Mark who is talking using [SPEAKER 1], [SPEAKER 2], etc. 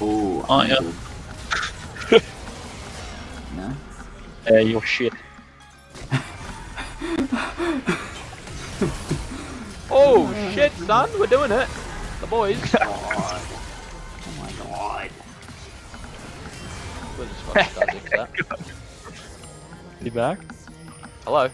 [SPEAKER 1] Oh,
[SPEAKER 2] Oh, yeah.
[SPEAKER 1] yeah. no?
[SPEAKER 2] Uh, you're shit.
[SPEAKER 3] Oh shit, son, we're doing it. The boys.
[SPEAKER 1] God. Oh my god.
[SPEAKER 3] We're just fucking dodging that.
[SPEAKER 2] You back?
[SPEAKER 3] Hello.